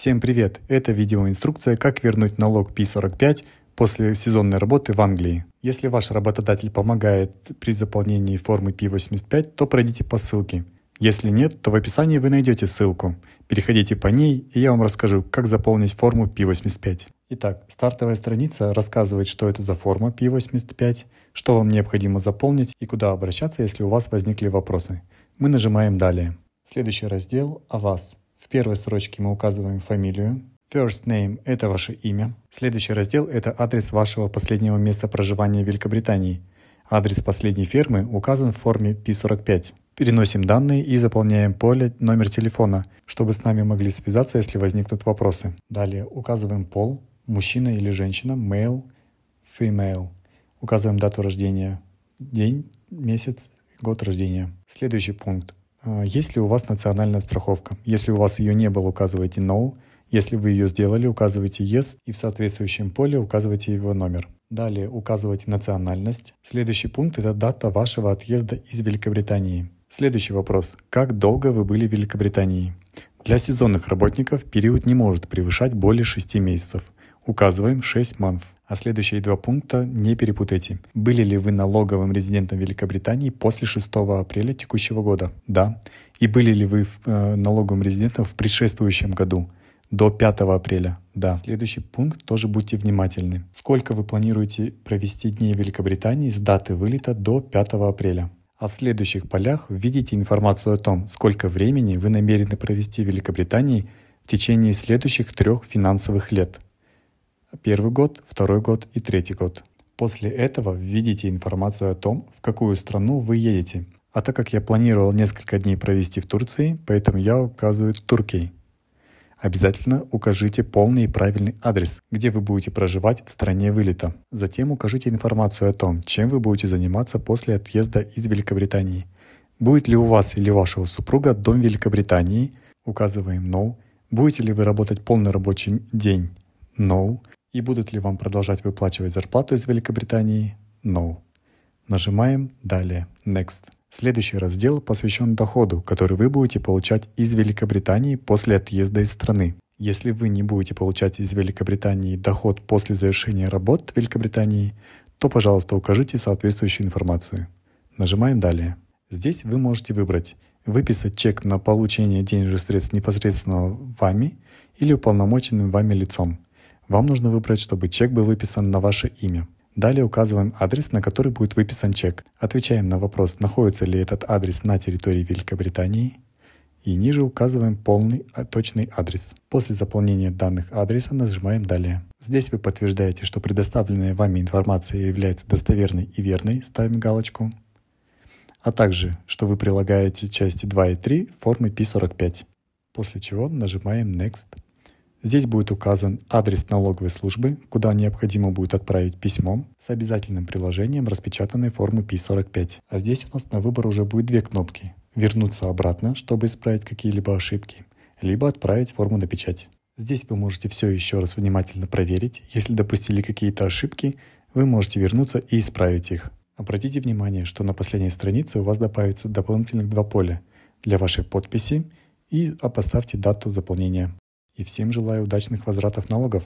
Всем привет! Это видеоинструкция «Как вернуть налог P45 после сезонной работы в Англии». Если ваш работодатель помогает при заполнении формы P85, то пройдите по ссылке. Если нет, то в описании вы найдете ссылку. Переходите по ней, и я вам расскажу, как заполнить форму P85. Итак, стартовая страница рассказывает, что это за форма P85, что вам необходимо заполнить и куда обращаться, если у вас возникли вопросы. Мы нажимаем «Далее». Следующий раздел «О вас». В первой строчке мы указываем фамилию. First name – это ваше имя. Следующий раздел – это адрес вашего последнего места проживания в Великобритании. Адрес последней фермы указан в форме P45. Переносим данные и заполняем поле номер телефона, чтобы с нами могли связаться, если возникнут вопросы. Далее указываем пол, мужчина или женщина, male, female. Указываем дату рождения, день, месяц, год рождения. Следующий пункт. А, есть ли у вас национальная страховка? Если у вас ее не было, указывайте No. Если вы ее сделали, указывайте Yes и в соответствующем поле указывайте его номер. Далее указывайте национальность. Следующий пункт – это дата вашего отъезда из Великобритании. Следующий вопрос. Как долго вы были в Великобритании? Для сезонных работников период не может превышать более 6 месяцев. Указываем 6 months. А следующие два пункта не перепутайте. Были ли вы налоговым резидентом Великобритании после 6 апреля текущего года? Да. И были ли вы э, налоговым резидентом в предшествующем году? До 5 апреля. Да. Следующий пункт тоже будьте внимательны. Сколько вы планируете провести дней в Великобритании с даты вылета до 5 апреля? А в следующих полях введите информацию о том, сколько времени вы намерены провести в Великобритании в течение следующих трех финансовых лет – первый год, второй год и третий год. После этого введите информацию о том, в какую страну вы едете. А так как я планировал несколько дней провести в Турции, поэтому я указываю Туркей. Обязательно укажите полный и правильный адрес, где вы будете проживать в стране вылета. Затем укажите информацию о том, чем вы будете заниматься после отъезда из Великобритании. Будет ли у вас или вашего супруга дом в Великобритании? Указываем No. Будете ли вы работать полный рабочий день? No. И будут ли вам продолжать выплачивать зарплату из Великобритании? No. Нажимаем «Далее» Next. Следующий раздел посвящен доходу, который вы будете получать из Великобритании после отъезда из страны. Если вы не будете получать из Великобритании доход после завершения работ в Великобритании, то, пожалуйста, укажите соответствующую информацию. Нажимаем «Далее». Здесь вы можете выбрать выписать чек на получение денежных средств непосредственно вами или уполномоченным вами лицом. Вам нужно выбрать, чтобы чек был выписан на ваше имя. Далее указываем адрес, на который будет выписан чек. Отвечаем на вопрос, находится ли этот адрес на территории Великобритании. И ниже указываем полный а, точный адрес. После заполнения данных адреса нажимаем «Далее». Здесь вы подтверждаете, что предоставленная вами информация является достоверной и верной, ставим галочку. А также, что вы прилагаете части 2 и 3 формы P45. После чего нажимаем «Next». Здесь будет указан адрес налоговой службы, куда необходимо будет отправить письмо с обязательным приложением распечатанной формы P45. А здесь у нас на выбор уже будет две кнопки. Вернуться обратно, чтобы исправить какие-либо ошибки, либо отправить форму на печать. Здесь вы можете все еще раз внимательно проверить. Если допустили какие-то ошибки, вы можете вернуться и исправить их. Обратите внимание, что на последней странице у вас добавится дополнительных два поля для вашей подписи и поставьте дату заполнения. И всем желаю удачных возвратов налогов.